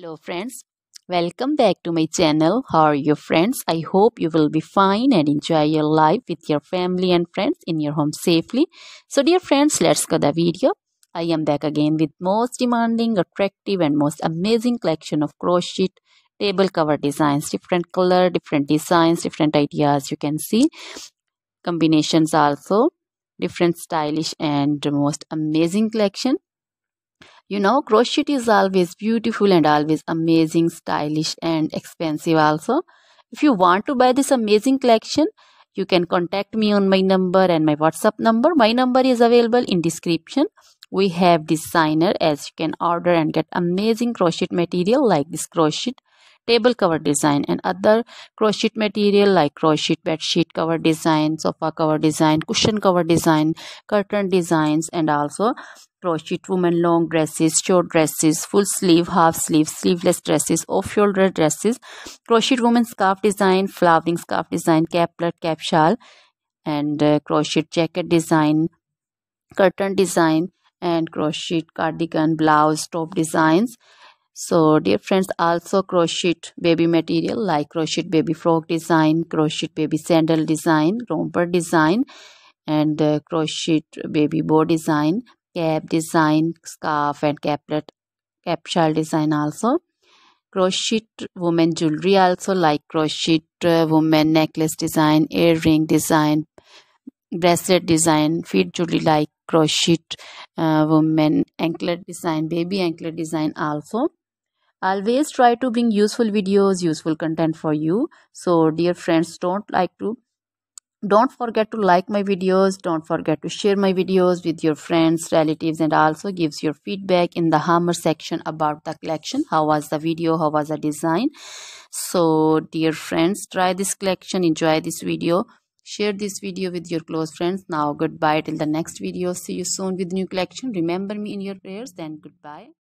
Hello friends, welcome back to my channel. How are you friends? I hope you will be fine and enjoy your life with your family and friends in your home safely. So dear friends, let's go the video. I am back again with most demanding, attractive and most amazing collection of crochet table cover designs. Different color, different designs, different ideas you can see. Combinations also. Different stylish and most amazing collection you know, crochet is always beautiful and always amazing, stylish and expensive also. If you want to buy this amazing collection, you can contact me on my number and my WhatsApp number. My number is available in description. We have designer as you can order and get amazing crochet material like this crochet table cover design and other crochet material like crochet bed sheet cover design, sofa cover design, cushion cover design, curtain designs and also crochet women long dresses short dresses full sleeve half sleeve sleeveless dresses off shoulder dresses crochet woman scarf design flowering scarf design caplet cap shawl and uh, crochet jacket design curtain design and crochet cardigan blouse top designs so dear friends also crochet baby material like crochet baby frock design crochet baby sandal design romper design and uh, crochet baby bow design cap design scarf and caplet cap shawl design also. Crochet woman jewelry also like crochet uh, woman necklace design earring design bracelet design feet jewelry like crochet uh, woman anklet design baby anklet design also always try to bring useful videos useful content for you. So dear friends don't like to don't forget to like my videos. Don't forget to share my videos with your friends relatives and also gives your feedback in the hammer section about the collection. How was the video? How was the design? So dear friends try this collection. Enjoy this video. Share this video with your close friends. Now goodbye till the next video. See you soon with new collection. Remember me in your prayers. Then goodbye